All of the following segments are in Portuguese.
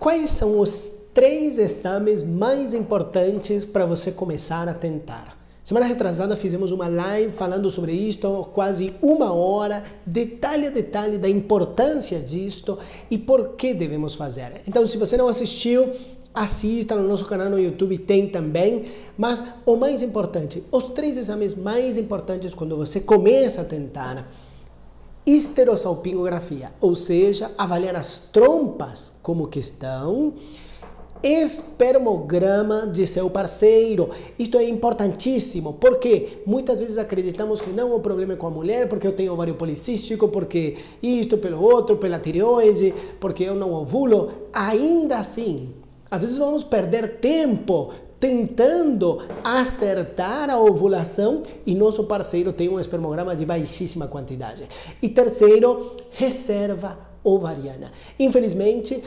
quais são os três exames mais importantes para você começar a tentar? Semana retrasada fizemos uma live falando sobre isto, quase uma hora, detalhe a detalhe da importância disto e por que devemos fazer. Então, se você não assistiu, assista no nosso canal no YouTube, tem também. Mas o mais importante, os três exames mais importantes quando você começa a tentar esterossalpingografia, ou seja, avaliar as trompas como que estão, espermograma de seu parceiro. Isto é importantíssimo, porque muitas vezes acreditamos que não o problema é com a mulher, porque eu tenho ovário policístico, porque isto pelo outro, pela tireoide, porque eu não ovulo. Ainda assim, às vezes vamos perder tempo tentando acertar a ovulação e nosso parceiro tem um espermograma de baixíssima quantidade. E terceiro, reserva ovariana. Infelizmente,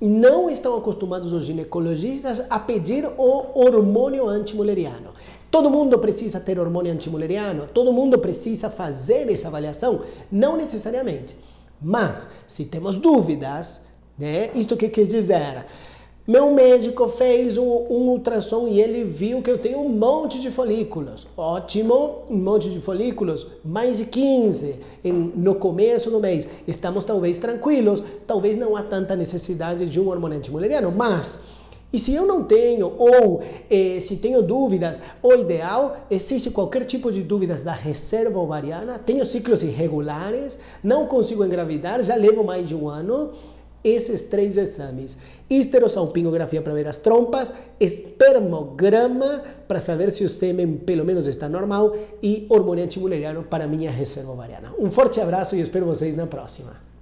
não estão acostumados os ginecologistas a pedir o hormônio antimuleriano. Todo mundo precisa ter hormônio antimuleriano? Todo mundo precisa fazer essa avaliação? Não necessariamente. Mas, se temos dúvidas, né, isto que quer dizer? Meu médico fez um, um, ultrassom e ele viu que eu tenho um monte de folículos. Ótimo, um monte de folículos, mais de 15 em, no começo do mês. Estamos talvez tranquilos, talvez não há tanta necessidade de um hormônio antimuleriano, mas e se eu não tenho, ou eh, se tenho dúvidas, o ideal, existe qualquer tipo de dúvidas da reserva ovariana, tenho ciclos irregulares, não consigo engravidar, já levo mais de um ano, esses três exames: histerosalpingografia para ver as trompas, espermograma para saber se o sêmen pelo menos está normal e hormônio antimuleriano para minha reserva ovariana. Um forte abraço e espero vocês na próxima.